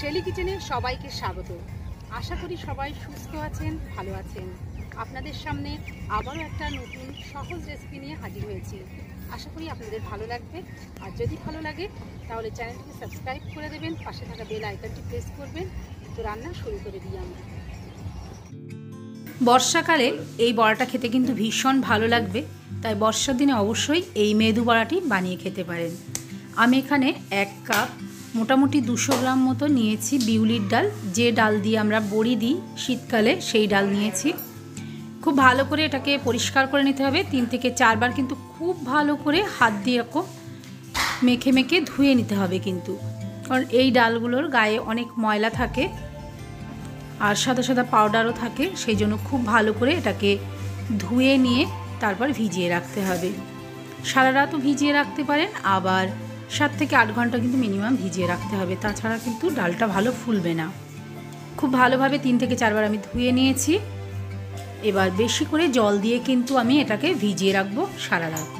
Shelley কিচেনে সবাইকে স্বাগত। আশা করি সবাই সুস্থ আছেন, ভালো আছেন। আপনাদের সামনে আবারও একটা নতুন সহজ রেসিপি নিয়ে হাজির হয়েছি। আশা করি আপনাদের ভালো লাগবে। আর যদি ভালো লাগে, তাহলে চ্যানেলটিকে সাবস্ক্রাইব করে দেবেন, পাশে থাকা বেল আইকনটি প্রেস করবেন। তো রান্না শুরু করে দিই আমরা। বর্ষাকালে এই বড়াটা খেতে কিন্তু ভীষণ ভালো লাগবে, তাই বর্ষার দিনে অবশ্যই এই মেদু বড়াটি বানিয়ে খেতে পারেন। আমি এখানে এক কাপ মোটামুটি দুশো গ্রাম মতো নিয়েছি বিউলির ডাল। যে ডাল দিয়ে আমরা বড়ি দিই শীতকালে, সেই ডাল নিয়েছি। খুব ভালো করে এটাকে পরিষ্কার করে নিতে হবে। তিন থেকে চারবার কিন্তু খুব ভালো করে হাত দিয়ে এরকম মেখে মেখে ধুয়ে নিতে হবে কিন্তু। কারণ এই ডালগুলোর গায়ে অনেক ময়লা থাকে আর সাদা সাদা পাউডারও থাকে, সেই জন্য খুব ভালো করে এটাকে ধুয়ে নিয়ে তারপর ভিজিয়ে রাখতে হবে। সারা রাতও ভিজিয়ে রাখতে পারেন, আবার সাত থেকে আট ঘণ্টা কিন্তু মিনিমাম ভিজিয়ে রাখতে হবে। তাছাড়া কিন্তু ডালটা ভালো ফুলবে না। খুব ভালোভাবে তিন থেকে চারবার আমি ধুয়ে নিয়েছি। এবার বেশি করে জল দিয়ে কিন্তু আমি এটাকে ভিজিয়ে রাখব সারা রাত।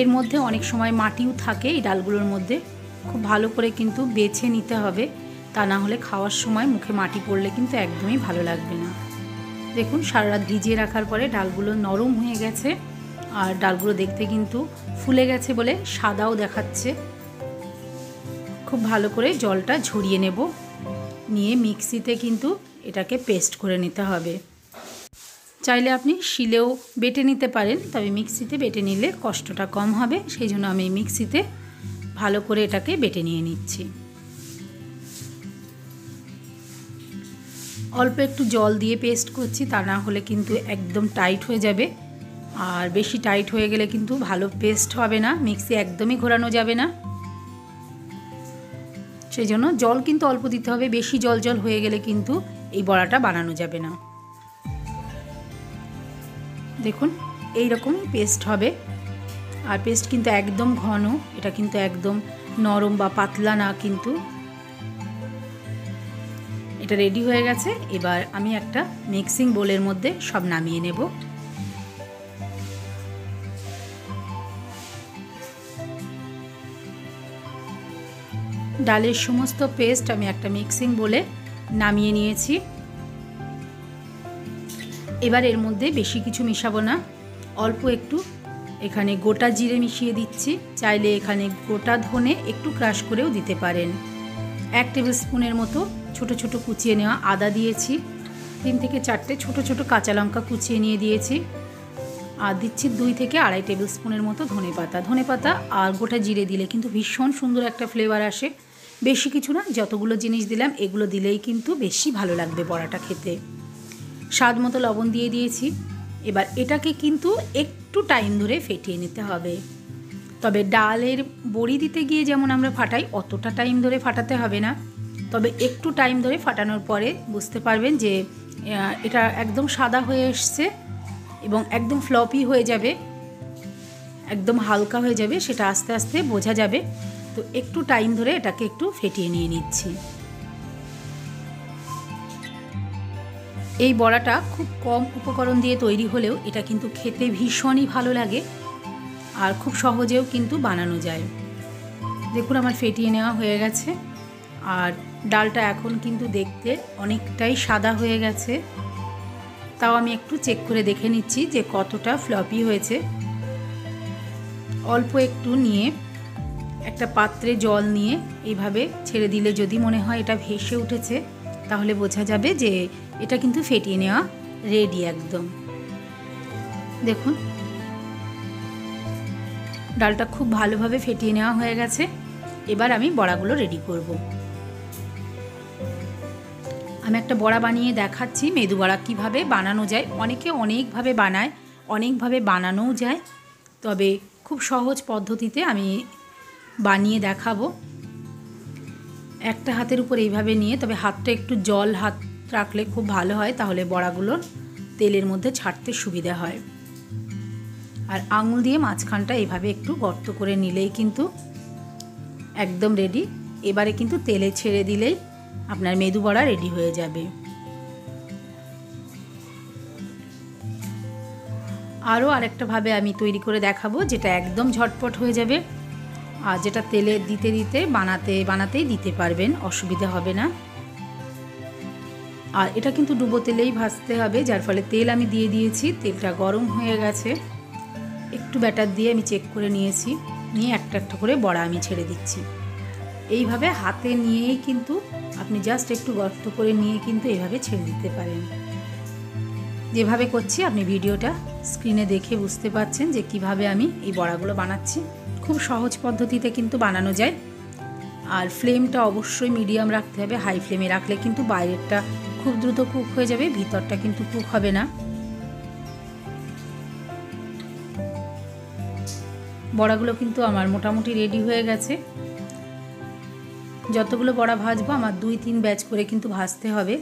এর মধ্যে অনেক সময় মাটিও থাকে এই ডালগুলোর মধ্যে। খুব ভালো করে কিন্তু বেছে নিতে হবে। তা না হলে খাওয়ার সময় মুখে মাটি পড়লে কিন্তু একদমই ভালো লাগবে না। দেখুন, সারা রাত ভিজিয়ে রাখার পরে ডালগুলো নরম হয়ে গেছে। আর ডালগুলো দেখতে কিন্তু ফুলে গেছে বলে সাদাও দেখাচ্ছে। খুব ভালো করে জলটা ঝরিয়ে নেব। নিয়ে মিক্সিতে কিন্তু এটাকে পেস্ট করে নিতে হবে। চাইলে আপনি শিলেও বেটে নিতে পারেন, তবে মিক্সিতে বেটে নিলে কষ্টটা কম হবে। সেই জন্য আমি মিক্সিতে ভালো করে এটাকে বেটে নিয়ে নিচ্ছি। অল্প একটু জল দিয়ে পেস্ট করছি, তা না হলে কিন্তু একদম টাইট হয়ে যাবে। আর বেশি টাইট হয়ে গেলে কিন্তু ভালো পেস্ট হবে না, মিক্সি একদমই ঘোরানো যাবে না। সেই জন্য জল কিন্তু অল্প দিতে হবে, বেশি জল জল হয়ে গেলে কিন্তু এই বড়াটা বানানো যাবে না। দেখুন এই রকমই পেস্ট হবে। আর পেস্ট কিন্তু একদম ঘন, এটা কিন্তু একদম নরম বা পাতলা না কিন্তু এটা রেডি হয়ে গেছে। এবার আমি একটা মিক্সিং বোলের মধ্যে সব নামিয়ে নেব। ডালের সমস্ত পেস্ট আমি একটা মিক্সিং বলে নামিয়ে নিয়েছি। এবার এর মধ্যে বেশি কিছু মিশাবো না। অল্প একটু এখানে গোটা জিরে মিশিয়ে দিচ্ছি। চাইলে এখানে গোটা ধনে একটু ক্রাশ করেও দিতে পারেন। এক টেবিল স্পুনের মতো ছোট ছোট কুচিয়ে নেওয়া আদা দিয়েছি। তিন থেকে চারটে ছোট ছোট কাঁচা লঙ্কা কুচিয়ে নিয়ে দিয়েছি। আর দিচ্ছি দুই থেকে আড়াই টেবিল স্পুনের মতো ধনে পাতা। ধনে পাতা আর গোটা জিরে দিলে কিন্তু ভীষণ সুন্দর একটা ফ্লেভার আসে। বেশি কিছু না, যতগুলো জিনিস দিলাম, এগুলো দিলেই কিন্তু বেশি ভালো লাগবে বড়াটা খেতে। স্বাদ মতো লবণ দিয়ে দিয়েছি। এবার এটাকে কিন্তু একটু টাইম ধরে ফেটিয়ে নিতে হবে। তবে ডালের বড়ি দিতে গিয়ে যেমন আমরা ফাটাই, অতটা টাইম ধরে ফাটাতে হবে না। তবে একটু টাইম ধরে ফাটানোর পরে বুঝতে পারবেন যে এটা একদম সাদা হয়ে এসছে এবং একদম ফ্লপি হয়ে যাবে, একদম হালকা হয়ে যাবে, সেটা আস্তে আস্তে বোঝা যাবে। তো একটু টাইম ধরে এটাকে একটু ফেটিয়ে নিয়ে নিচ্ছি। এই বড়াটা খুব কম উপকরণ দিয়ে তৈরি হলেও এটা কিন্তু খেতে ভীষণই ভালো লাগে আর খুব সহজেও কিন্তু বানানো যায়। দেখুন, আমার ফেটিয়ে নেওয়া হয়ে গেছে। আর ডালটা এখন কিন্তু দেখতে অনেকটাই সাদা হয়ে গেছে। তাও আমি একটু চেক করে দেখে নিচ্ছি যে কতটা ফ্লপি হয়েছে। অল্প একটু নিয়ে একটা পাত্রে জল নিয়ে এইভাবে ছেড়ে দিলে যদি মনে হয় এটা ভেসে উঠেছে, তাহলে বোঝা যাবে যে এটা কিন্তু ফেটিয়ে নেওয়া রেডি একদম। দেখুন। ডালটা খুব ভালোভাবে ফেটিয়ে নেওয়া হয়ে গেছে। এবার আমি বড়াগুলো রেডি করব। আমি একটা বড়া বানিয়ে দেখাচ্ছি। মেদু বড়া কীভাবে বানানো যায়? অনেকে অনেকভাবে বানায়, অনেকভাবে বানানোও যায়। তবে খুব সহজ পদ্ধতিতে আমি বানিয়ে দেখাবো। একটা হাতের উপর এইভাবে নিয়ে, তবে হাতটা একটু জল হাত রাখলে খুব ভালো হয়, তাহলে বড়াগুলো তেলের মধ্যে ছাড়তে সুবিধা হয়। আর আঙুল দিয়ে মাঝখানটা এভাবে একটু গর্ত করে নিলেই কিন্তু একদম রেডি এবারে কিন্তু তেলে ছেড়ে দিলেই আপনার মেদু বড়া রেডি হয়ে যাবে। আরও আরেকটাভাবে আমি তৈরি করে দেখাবো, যেটা একদম ঝটপট হয়ে যাবে। আর যেটা তেলে দিতে দিতে বানাতে, বানাতেই দিতে পারবেন, অসুবিধা হবে না। আর এটা কিন্তু ডুবো তেলেই ভাজতে হবে, যার ফলে তেল আমি দিয়ে দিয়েছি, তেলটা গরম হয়ে গেছে। একটু ব্যাটার দিয়ে আমি চেক করে নিয়েছি, নিয়ে একটা একটা করে বড়া আমি ছেড়ে দিচ্ছি। এইভাবে হাতে নিয়েই কিন্তু আপনি জাস্ট একটু গর্ত করে নিয়ে কিন্তু এইভাবে ছেড়ে দিতে পারেন। যেভাবে করছি, আপনি ভিডিওটা স্ক্রিনে দেখে বুঝতে পারছেন যে কীভাবে আমি এই বড়াগুলো বানাচ্ছি। খুব সহজ পদ্ধতিতে কিন্তু বানানো যায়। আর ফ্লেমটা অবশ্যই মিডিয়াম রাখতে হবে। হাই ফ্লেমে রাখলে কিন্তু বাইরেরটা খুব দ্রুত কুক হয়ে যাবে, ভিতরটা কিন্তু কুক হবে না। বড়াগুলো কিন্তু আমার মোটামুটি রেডি হয়ে গেছে। যতগুলো বড়া ভাজবো, আমার দুই তিন ব্যাচ করে কিন্তু ভাজতে হবে।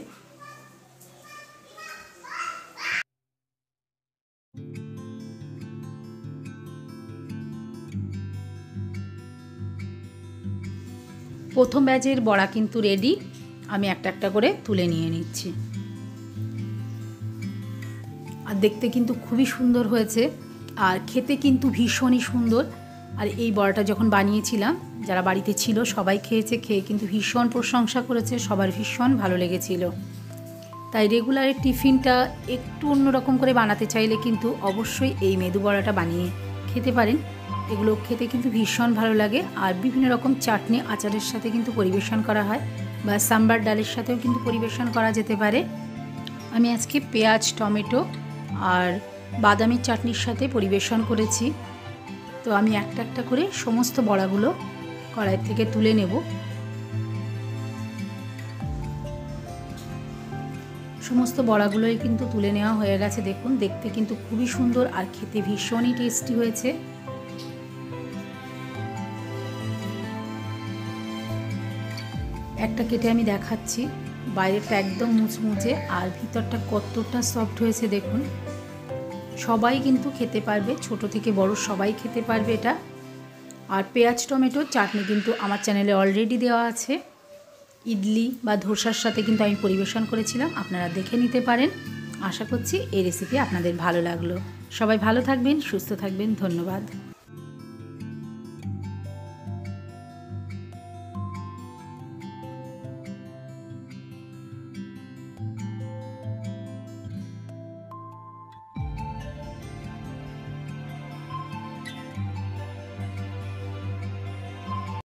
প্রথম ব্যাচের বড়া কিন্তু রেডি আমি একটা একটা করে তুলে নিয়ে নিচ্ছি। আর দেখতে কিন্তু খুবই সুন্দর হয়েছে। আর খেতে কিন্তু ভীষণই সুন্দর। আর এই বড়াটা যখন বানিয়েছিলাম যারা বাড়িতে ছিল সবাই খেয়েছে, খেয়ে কিন্তু ভীষণ প্রশংসা করেছে, সবার ভীষণ ভালো লেগেছিল। তাই রেগুলার টিফিনটা একটু অন্যরকম করে বানাতে চাইলে কিন্তু অবশ্যই এই মেদু বড়াটা বানিয়ে খেতে পারেন। এগুলো খেতে কিন্তু ভীষণ ভালো লাগে। আর বিভিন্ন রকম চাটনি আচারের সাথে কিন্তু পরিবেশন করা হয় বা সাম্বার ডালের সাথেও কিন্তু পরিবেশন করা যেতে পারে। আমি আজকে পেঁয়াজ, টমেটো আর বাদামের চাটনির সাথে পরিবেশন করেছি। তো আমি একটা একটা করে সমস্ত বড়াগুলো কড়াই থেকে তুলে নেব। সমস্ত বড়াগুলোই কিন্তু তুলে নেওয়া হয়ে গেছে, দেখুন। দেখতে কিন্তু খুবই সুন্দর আর খেতে ভীষণই টেস্টি হয়েছে। একটা কেটে আমি দেখাচ্ছি। বাইরেটা একদম মুচমুচে আর ভিতরটা কতটা সফট হয়েছে, দেখুন। সবাই কিন্তু খেতে পারবে, ছোট থেকে বড় সবাই খেতে পারবে এটা। আর পেঁয়াজ টমেটোর চাটনি কিন্তু আমার চ্যানেলে অলরেডি দেওয়া আছে। ইডলি বা ধোসার সাথে কিন্তু আমি পরিবেশন করেছিলাম, আপনারা দেখে নিতে পারেন। আশা করছি এই রেসিপি আপনাদের ভালো লাগল। সবাই ভালো থাকবেন, সুস্থ থাকবেন, ধন্যবাদ।